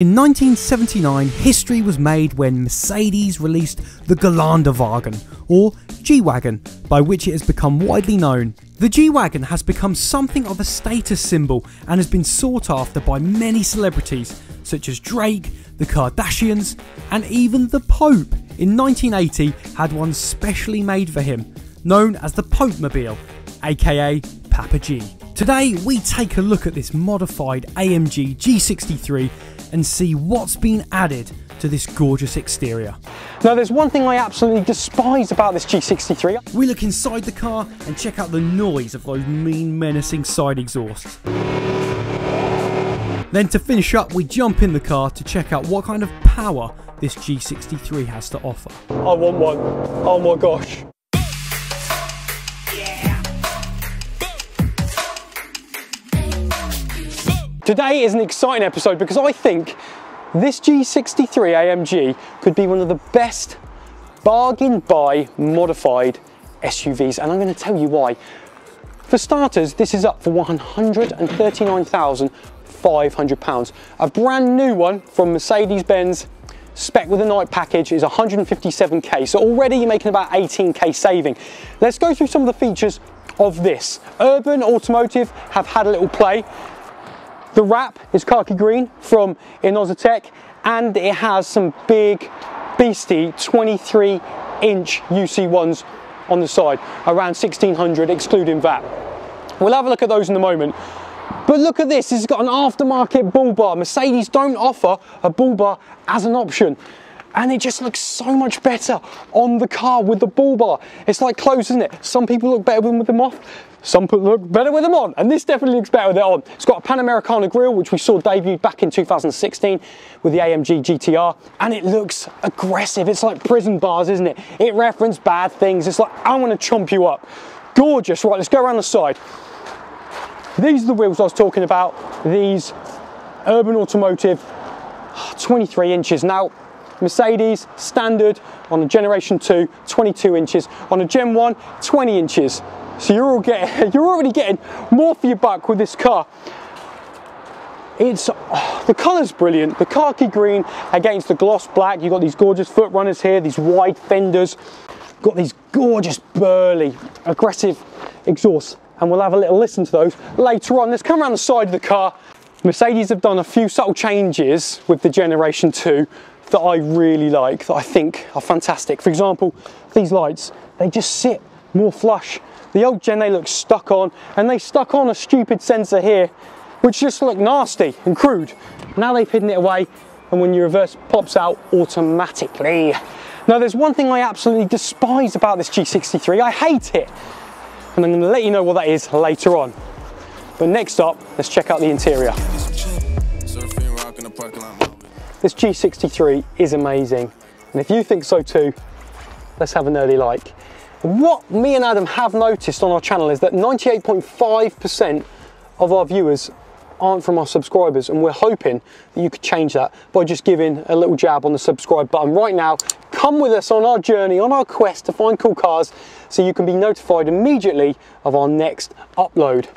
In 1979, history was made when Mercedes released the Geländewagen, or G-Wagon, by which it has become widely known. The G-Wagon has become something of a status symbol and has been sought after by many celebrities, such as Drake, the Kardashians, and even the Pope in 1980 had one specially made for him, known as the Pope Mobile, aka Papa G. Today we take a look at this modified AMG G63 and see what's been added to this gorgeous exterior. Now there's one thing I absolutely despise about this G63. We look inside the car and check out the noise of those mean menacing side exhausts. Then to finish up we jump in the car to check out what kind of power this G63 has to offer. I want one. Oh my gosh. Today is an exciting episode because I think this G63 AMG could be one of the best bargain buy modified SUVs and I'm going to tell you why. For starters, this is up for £139,500. A brand new one from Mercedes-Benz spec with a night package is 157k so already you're making about 18k saving let's go through some of the features of this urban automotive have had a little play the wrap is khaki green from Inozetek and it has some big beastie 23 inch UC1s on the side, around 1600 excluding VAT. We'll have a look at those in a moment. But look at this, it's got an aftermarket bull bar. Mercedes don't offer a bull bar as an option and it just looks so much better on the car with the bull bar. It's like clothes, isn't it? Some people look better with them off, some people look better with them on, and this definitely looks better with it on. It's got a Panamericana grille, which we saw debuted back in 2016 with the AMG GTR, and it looks aggressive. It's like prison bars, isn't it? It references bad things. It's like, I want to chomp you up. Gorgeous. Right, let's go around the side. These are the wheels I was talking about. These Urban Automotive ah, 23 inches. Now, Mercedes standard on a generation 2 22 inches on a gen 1 20 inches so you're all getting, you're already getting more for your buck with this car. It's oh, the colour's brilliant. The khaki green against the gloss black. You've got these gorgeous foot runners here, these wide fenders. Got these gorgeous burly, aggressive exhausts. And we'll have a little listen to those later on. Let's come around the side of the car. Mercedes have done a few subtle changes with the Generation 2 that I really like, that I think are fantastic. For example, these lights, they just sit more flush the old Gen they look stuck on and they stuck on a stupid sensor here which just looked nasty and crude. Now they've hidden it away and when you reverse pops out automatically. Now there's one thing I absolutely despise about this G63, I hate it. And I'm gonna let you know what that is later on. But next up, let's check out the interior. This G63 is amazing. And if you think so too, let's have an early like. What me and Adam have noticed on our channel is that 98.5% of our viewers aren't from our subscribers and we're hoping that you could change that by just giving a little jab on the subscribe button right now. Come with us on our journey, on our quest to find cool cars so you can be notified immediately of our next upload.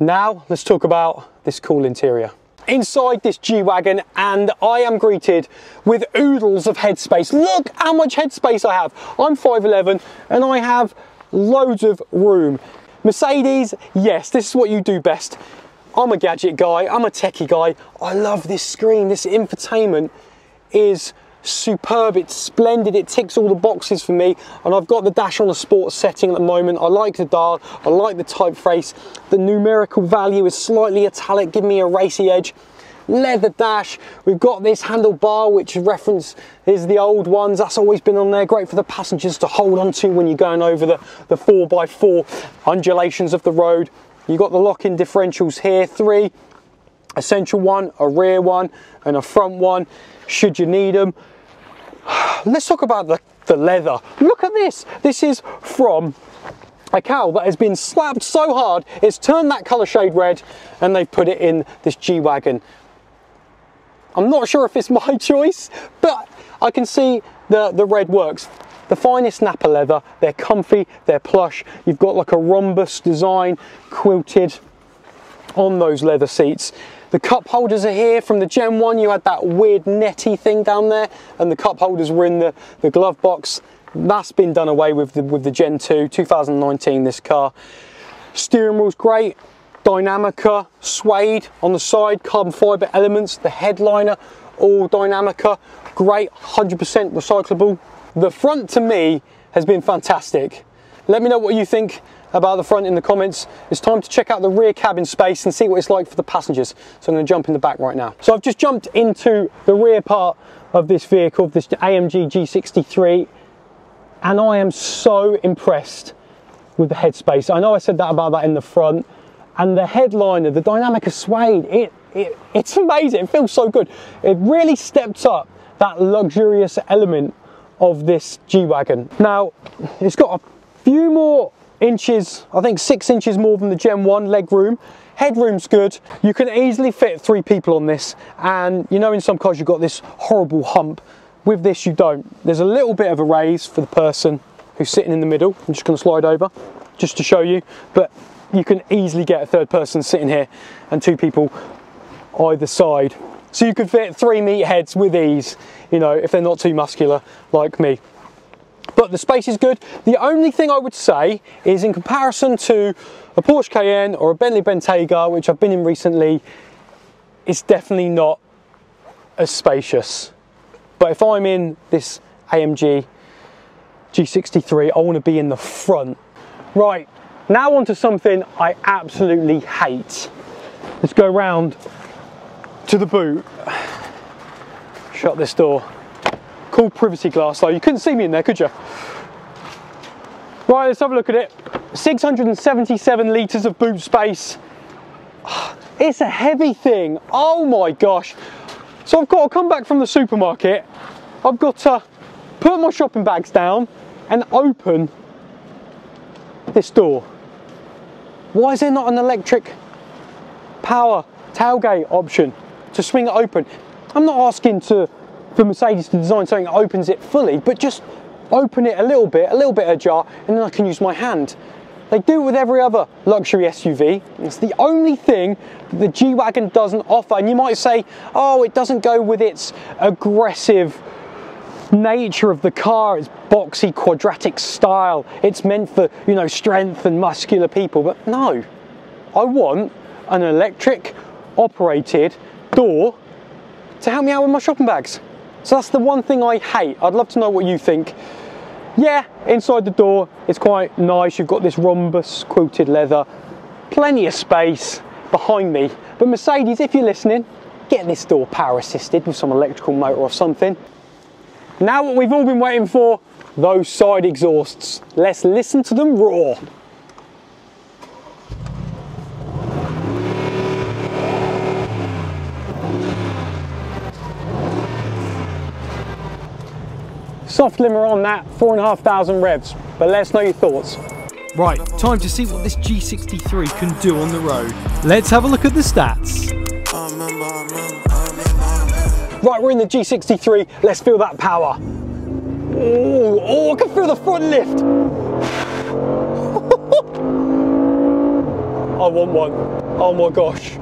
Now let's talk about this cool interior inside this G-Wagon and I am greeted with oodles of headspace. Look how much headspace I have. I'm 5'11 and I have loads of room. Mercedes, yes, this is what you do best. I'm a gadget guy, I'm a techie guy. I love this screen, this infotainment is superb, it's splendid, it ticks all the boxes for me. And I've got the dash on a sports setting at the moment. I like the dial, I like the typeface. The numerical value is slightly italic, give me a racy edge. Leather dash, we've got this handlebar which reference is the old ones, that's always been on there, great for the passengers to hold on to when you're going over the, the 4x4 undulations of the road. You've got the lock-in differentials here, three, a central one, a rear one, and a front one, should you need them. Let's talk about the, the leather. Look at this. This is from a cowl that has been slapped so hard, it's turned that colour shade red, and they've put it in this G-Wagon. I'm not sure if it's my choice, but I can see the, the red works. The finest Nappa leather, they're comfy, they're plush. You've got like a rhombus design quilted on those leather seats. The cup holders are here from the Gen 1. You had that weird netty thing down there and the cup holders were in the, the glove box. That's been done away with the, with the Gen 2, 2019 this car. Steering wheel's great, Dinamica, suede on the side, carbon fibre elements, the headliner, all Dinamica, great, 100% recyclable. The front to me has been fantastic. Let me know what you think about the front in the comments. It's time to check out the rear cabin space and see what it's like for the passengers. So I'm going to jump in the back right now. So I've just jumped into the rear part of this vehicle, this AMG G63, and I am so impressed with the headspace. I know I said that about that in the front, and the headliner, the Dinamica Suede, it, it, it's amazing. It feels so good. It really stepped up that luxurious element of this G-Wagon. Now, it's got a few more inches, I think six inches more than the Gen 1 leg room. Headroom's good. You can easily fit three people on this. And you know in some cars you've got this horrible hump. With this you don't. There's a little bit of a raise for the person who's sitting in the middle. I'm just gonna slide over just to show you. But you can easily get a third person sitting here and two people either side. So you could fit three meatheads with ease, you know, if they're not too muscular like me. But the space is good. The only thing I would say is in comparison to a Porsche Cayenne or a Bentley Bentayga, which I've been in recently, it's definitely not as spacious. But if I'm in this AMG G63, I want to be in the front. Right, now onto something I absolutely hate. Let's go around to the boot. Shut this door. Cool privacy glass though. You couldn't see me in there, could you? Right, let's have a look at it. 677 litres of boot space. It's a heavy thing. Oh my gosh. So I've got to come back from the supermarket. I've got to put my shopping bags down and open this door. Why is there not an electric power tailgate option to swing it open? I'm not asking to for Mercedes to design something that opens it fully, but just open it a little bit, a little bit ajar, and then I can use my hand. They do it with every other luxury SUV. It's the only thing the G-Wagon doesn't offer. And you might say, oh, it doesn't go with its aggressive nature of the car, its boxy quadratic style. It's meant for, you know, strength and muscular people. But no, I want an electric operated door to help me out with my shopping bags. So that's the one thing I hate. I'd love to know what you think. Yeah, inside the door, it's quite nice. You've got this rhombus quilted leather, plenty of space behind me. But Mercedes, if you're listening, get this door power assisted with some electrical motor or something. Now what we've all been waiting for, those side exhausts. Let's listen to them roar. Soft limmer on that, four and a half thousand revs, but let us know your thoughts. Right, time to see what this G63 can do on the road. Let's have a look at the stats. Right, we're in the G63, let's feel that power. Oh, oh I can feel the front lift. I want one. Oh my gosh.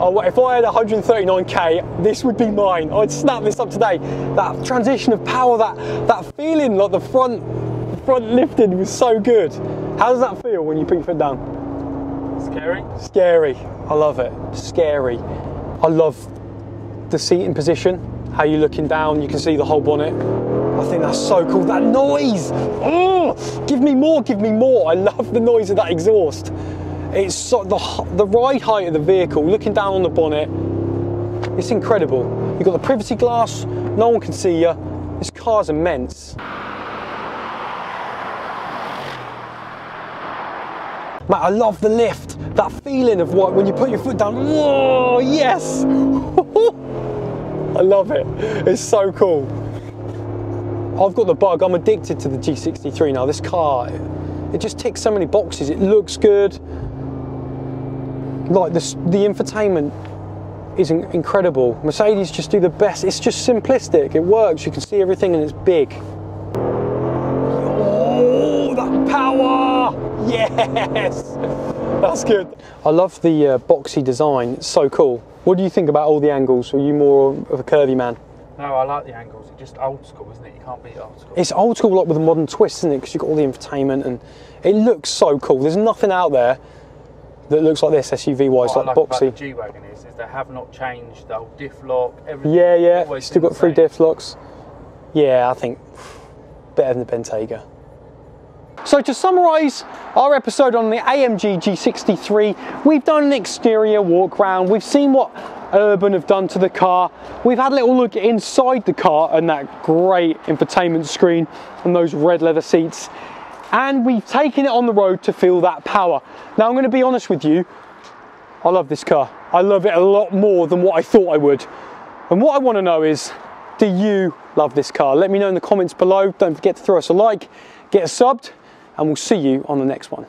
Oh, if I had 139k, this would be mine. I'd snap this up today. That transition of power, that that feeling like the front the front lifted was so good. How does that feel when you put your foot down? Scary? Scary. I love it. Scary. I love the seating position. How you're looking down, you can see the whole bonnet. I think that's so cool. That noise. Oh, give me more. Give me more. I love the noise of that exhaust. It's so, the, the ride height of the vehicle, looking down on the bonnet, it's incredible. You've got the privacy glass, no one can see you. This car's immense. Matt, I love the lift. That feeling of what when you put your foot down, whoa, yes! I love it. It's so cool. I've got the bug. I'm addicted to the G63 now. This car, it just ticks so many boxes. It looks good like the, the infotainment is incredible. Mercedes just do the best. It's just simplistic. It works. You can see everything and it's big. Oh, that power! Yes! That's good. I love the uh, boxy design. It's so cool. What do you think about all the angles? Are you more of a curvy man? No, I like the angles. It's just old school, isn't it? You can't beat old school. It's old school, like with a modern twist, isn't it? Because you've got all the infotainment and it looks so cool. There's nothing out there that looks like this SUV wise, like, I like boxy. about the G-Wagon is, is they have not changed the whole diff lock, everything. Yeah, yeah. Still got three diff locks. Yeah, I think better than the Bentayga. So to summarise our episode on the AMG G63, we've done an exterior walk round. We've seen what Urban have done to the car. We've had a little look inside the car and that great infotainment screen and those red leather seats. And we've taken it on the road to feel that power. Now I'm going to be honest with you, I love this car. I love it a lot more than what I thought I would. And what I want to know is, do you love this car? Let me know in the comments below. Don't forget to throw us a like, get us subbed, and we'll see you on the next one.